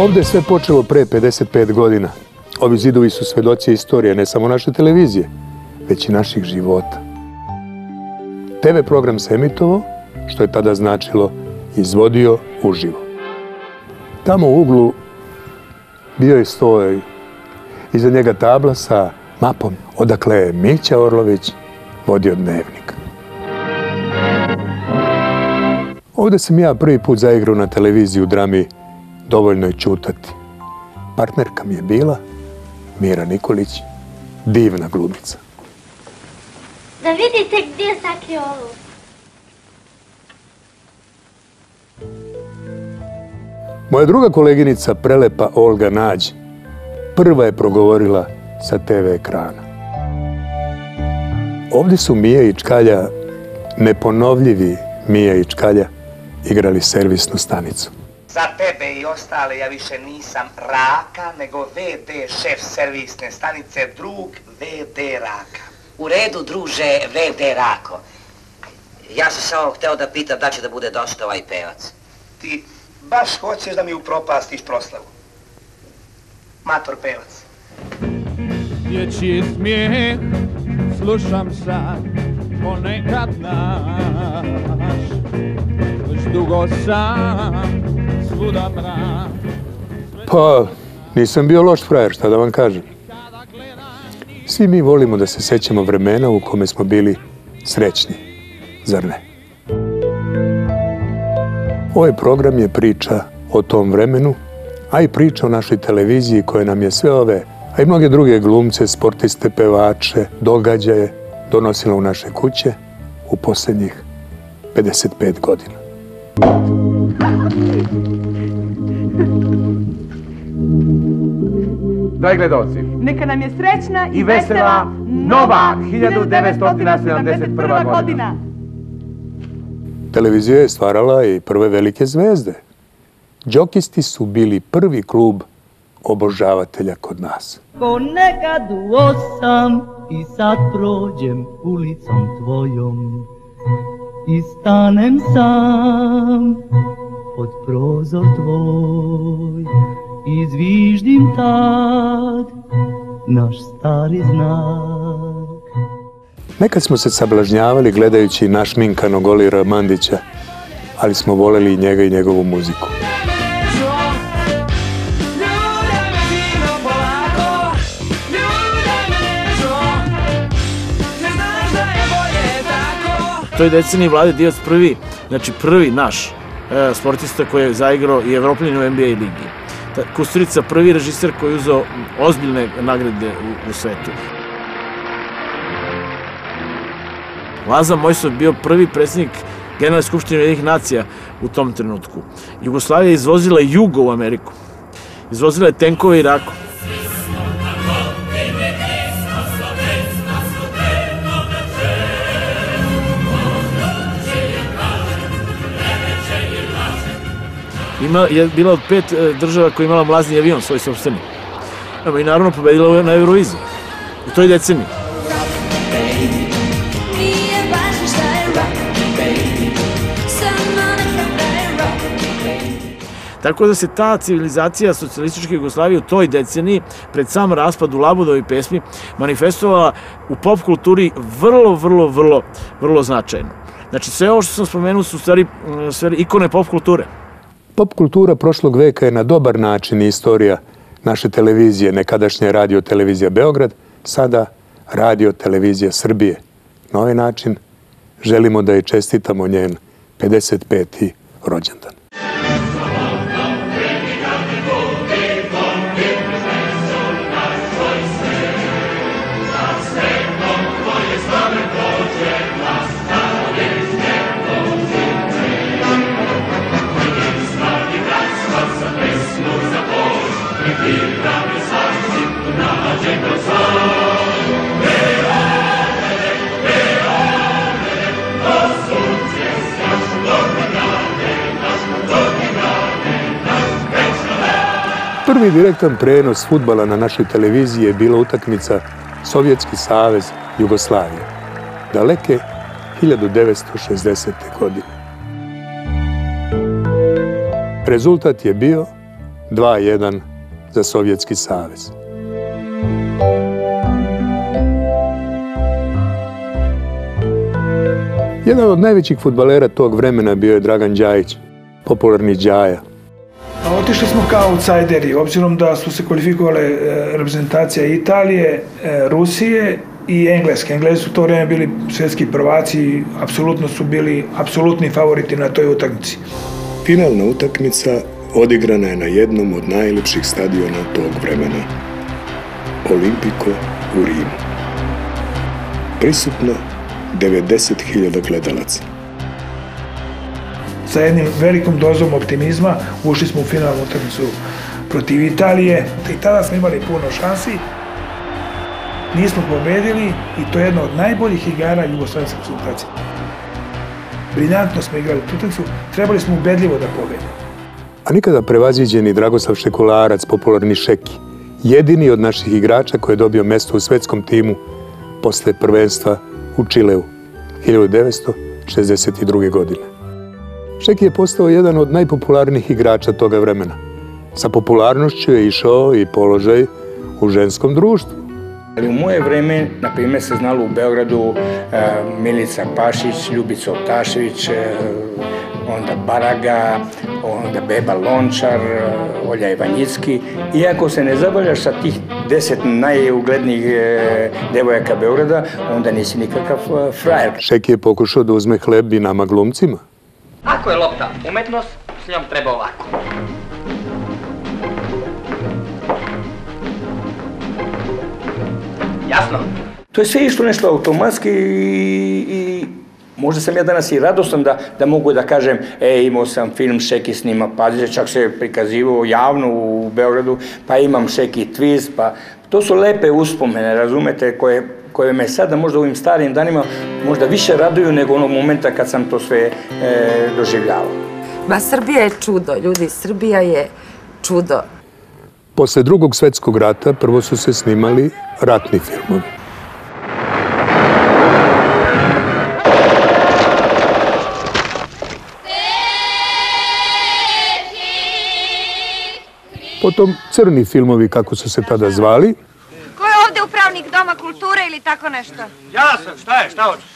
Ovde je sve počelo pre 55 godina. Ovi zidovi su svedoci istorije ne samo naše televizije, već i naših života. TV program se emitovao, što je tada značilo izvodio uživo. Tamo u uglu bio je stoj, iza njega tabla sa mapom, odakle je Mića Orlović vodio dnevnik. Ovde sam ja prvi put zaigrao na televiziji u drami Dovoljno je čutati. Partnerka mi je bila Mira Nikolić, divna glumica. Da vidite gdje je sakrio ovo. Moja druga koleginica, prelepa Olga Nađ, prva je progovorila sa TV ekrana. Ovdje su Mija i Čkalja, neponovljivi Mija i Čkalja, igrali servisnu stanicu. Za tebe i ostale ja više nisam Raka, nego VD šef servisne stanice, drug VD Raka. U redu, druže, VD Rako. Ja sam samo hteo da pitam da će da bude dosta ovaj pevac. Ti baš hoćeš da mi upropastiš proslavu. Mator pevac. Dječji smijeh slušam sad ponekad naš Već dugo sam Pa, nisam bio loš frajer, šta da vam kažem. Svi mi volimo da se sećamo vremena u kome smo bili srećni, zar ne? Ovaj program je priča o tom vremenu, a i priča o našoj televiziji koja nam je sve ove, a i mnoge druge glumce, sportiste, pevače, događaje donosila u naše kuće u posljednjih 55 godina. Dragi gledalci, Neka nam je srećna i, I vesela nova 1971. godina. Televizija je stvarala i prve velike zvezde. Đokisti su bili prvi klub obožavatelja kod nas. Ponekad u osam i sad prođem ulicom tvojom i stanem sam pod prozor tvoj i zviždim tad naš stari znak. Nekad smo se sablažnjavali gledajući našminkanog Olira Mandića, ali smo voleli i njega i njegovu muziku. Toj deceniji Vlade Divac prvi, znači prvi naš e, sportista koji je zaigrao i Evropljan u NBA ligi. Kusturica prvi režiser koji je uzeo ozbiljne nagrade u, svetu. Laza Mojsov bio prvi predsjednik Generalne skupštine Ujedinjenih nacija u tom trenutku. Jugoslavija je izvozila jugo u Ameriku. Izvozila je tenkove Iraku. Ima, je bila od pet e, država koja je imala mlazni avion svoj sobstveni. Evo, I naravno pobedila na Euroviziji. U toj deceniji. Tako da se ta civilizacija socijalističke Jugoslavije u toj deceniji, pred sam raspad u Labudovoj pesmi, manifestovala u pop kulturi vrlo, vrlo, vrlo, vrlo značajno. Znači, sve ovo što sam spomenuo su u stvari, mm, stvari ikone pop kulture. Pop kultura prošlog veka je na dobar način istorija naše televizije, nekadašnja radio televizija Beograd, sada radio televizija Srbije. Na ovaj način želimo da je čestitamo njen 55. rođendan. Prvi direktan prenos futbala na našoj televiziji je bila utakmica Sovjetski savez Jugoslavije. Daleke 1960. godine. Rezultat je bio 2-1 za Sovjetski savez. Jedan od najvećih futbalera tog vremena bio je Dragan Đajić, popularni Đaja. A Otišli smo kao outsideri, obzirom da su se kvalifikovale e, reprezentacija Italije, e, Rusije i Engleske. Englezi su to vrijeme bili svjetski prvaci i apsolutno su bili apsolutni favoriti na toj utakmici. Finalna utakmica odigrana je na jednom od najljepših stadiona tog vremena, Olimpiko u Rimu. Prisutno 90.000 gledalaca. Sa jednim velikom dozom optimizma ušli smo u finalnu utakmicu protiv Italije i tada smo imali puno šansi. Nismo pobedili i to je jedna od najboljih igara jugoslovenske reprezentacije. Briljantno smo igrali utakmicu, trebali smo ubedljivo da pobedimo. A nikada prevaziđeni Dragoslav Šekolarac, popularni Šeki, jedini od naših igrača koji je dobio mesto u svetskom timu posle prvenstva u Čileu 1962. godine. Šeki je postao jedan od najpopularnijih igrača toga vremena. Sa popularnošću je išao i položaj u ženskom društvu. Ali u moje vreme, na primjer, se znalo u Beogradu e, Milica Pašić, Ljubica Optašević, e, onda Baraga, onda Beba Lončar, e, Olja Ivanjicki. Iako se ne zabavljaš sa tih deset najuglednijih devojaka Beograda, onda nisi nikakav frajer. Šeki je pokušao da uzme hleb i nama glumcima. Ako je lopta umetnost, s njom treba ovako. Jasno? To je sve išlo nešto automatski i, i možda sam ja danas i radostan da, da mogu da kažem, e, imao sam film Šeki snima, pazite, čak se prikazivao javno u Beogradu, pa imam Šeki twist, pa to su lepe uspomene, razumete, koje, koje me sada možda u ovim starim danima možda više raduju nego onog momenta kad sam to sve e, doživljavao. Ma Srbija je čudo, ljudi, Srbija je čudo. Posle drugog svetskog rata prvo su se snimali ratni filmovi. Potom crni filmovi, kako su se tada zvali, Ovde upravnik Doma kulture ili tako nešto? Ja sam, šta je, šta hoćeš?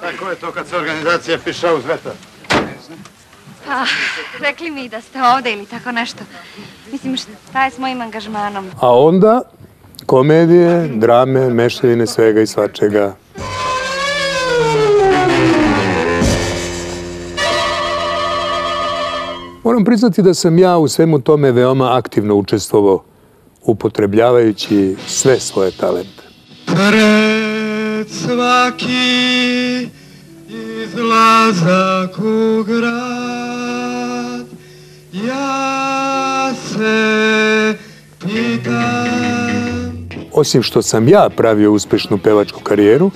Tako je to kad se organizacija piša uz vetar. Pa, rekli mi da ste ovde ili tako nešto. Mislim, šta je s mojim angažmanom? a onda komedije, drame, mešavine svega i svačega. Moram priznati da sam ja u svemu tome veoma aktivno učestvovao, upotrebljavajući sve svoje talente. Pred svaki izlazak u grad Ja se pitam Osim što sam ja pravio uspešnu pevačku karijeru,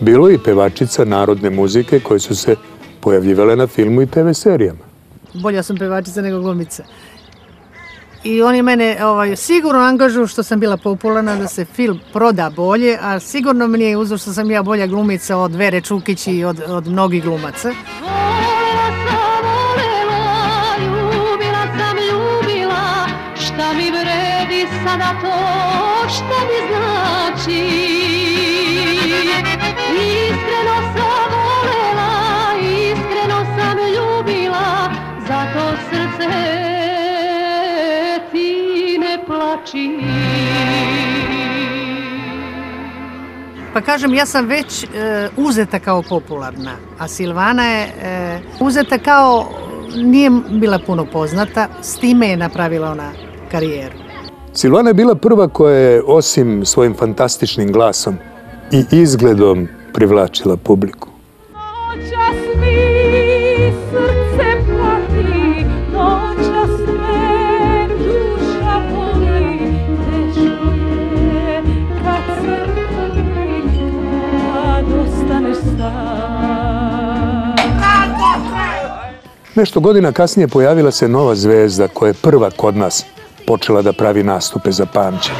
bilo je i pevačica narodne muzike koje su se pojavljivale na filmu i TV serijama. bolja sam pevačica nego glumica. I oni mene ovaj, sigurno angažuju što sam bila popularna da se film proda bolje, a sigurno mi nije uzor što sam ja bolja glumica od Vere Čukić i od, od mnogih glumaca. Šta to, šta mi znači? Plači. Pa kažem, ja sam već e, uzeta kao popularna, a Silvana je e, uzeta kao nije bila puno poznata, s time je napravila ona karijeru. Silvana je bila prva koja je, osim svojim fantastičnim glasom i izgledom, privlačila publiku. Nešto godina kasnije pojavila se nova zvezda koja je prva kod nas počela da pravi nastupe za pamćenje.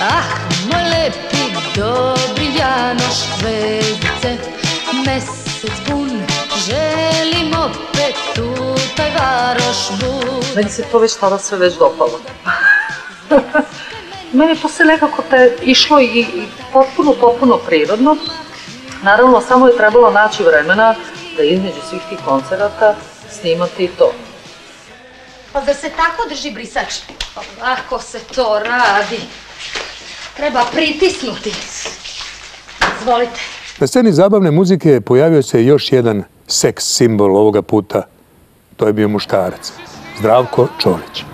Ah, Meni se to već tada sve već dopalo. Meni to se nekako te išlo i, i potpuno, potpuno prirodno. Naravno, samo je trebalo naći vremena da između svih tih koncerata snimati i to. Pa zar se tako drži brisač? Pa lako se to radi. Treba pritisnuti. Izvolite. Na sceni zabavne muzike pojavio se još jedan seks simbol ovoga puta. To je bio muškarac. Zdravko Čolić.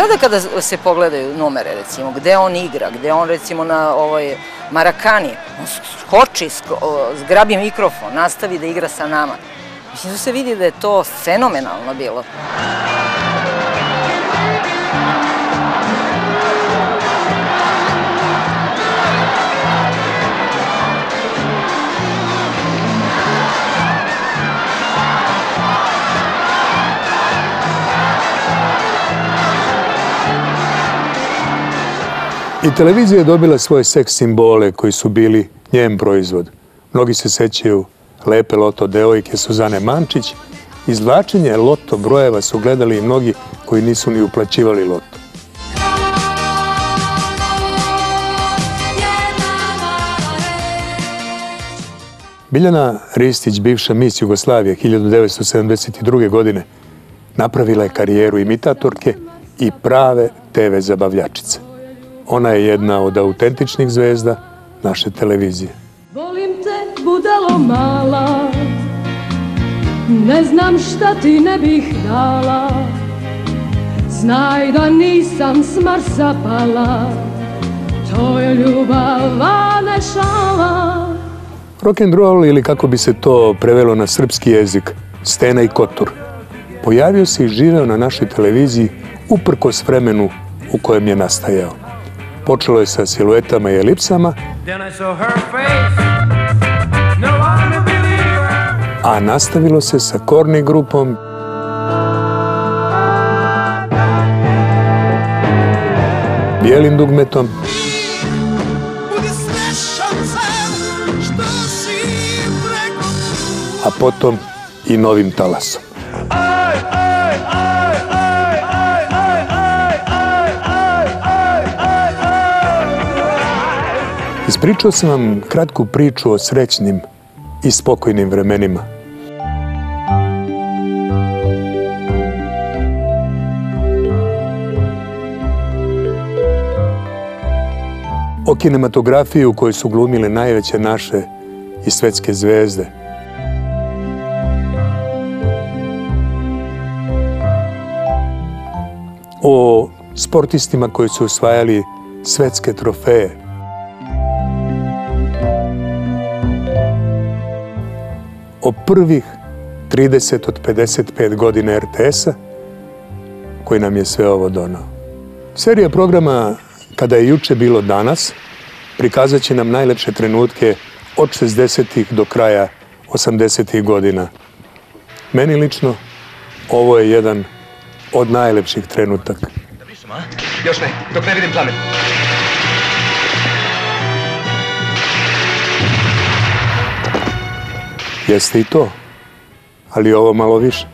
Sada kada se pogledaju numere, recimo, gde on igra, gde on recimo na ovoj Marakani, on skoči, zgrabi mikrofon, nastavi da igra sa nama. Mislim da se vidi da je to fenomenalno bilo. I televizija je dobila svoje seks simbole koji su bili njen proizvod. Mnogi se sećaju lepe loto devojke Suzane Mančić. Izvlačenje loto brojeva su gledali i mnogi koji nisu ni uplaćivali loto. Biljana Ristić, bivša mis Jugoslavije 1972. godine, napravila je karijeru imitatorke i prave TV zabavljačice. Ona je jedna od autentičnih zvezda naše televizije. Volim te budalo mala. Ne znam šta ti ne bih dala. Znaj da nisam s Marsa pala. To je ljubav, a ne šala. Rock and roll ili kako bi se to prevelo na srpski jezik, Stena i Kotur, pojavio se i živeo na našoj televiziji uprkos vremenu u kojem je nastajao. Počelo je sa siluetama i elipsama, a nastavilo se sa Korni grupom, Bijelim dugmetom, a potom i novim talasom. Ispričao sam vam kratku priču o srećnim i spokojnim vremenima. O kinematografiji u kojoj su glumile najveće naše i svetske zvezde. O sportistima koji su osvajali svetske trofeje. O prvih 30 od 55 godina RTS-a koji nam je sve ovo donao. Serija programa Kada je juče bilo danas prikazat će nam najlepše trenutke od 60-ih do kraja 80-ih godina. Meni lično ovo je jedan od najlepših trenutaka. Još ne, dok ne vidim planet. Jeste i to, ali ovo malo više.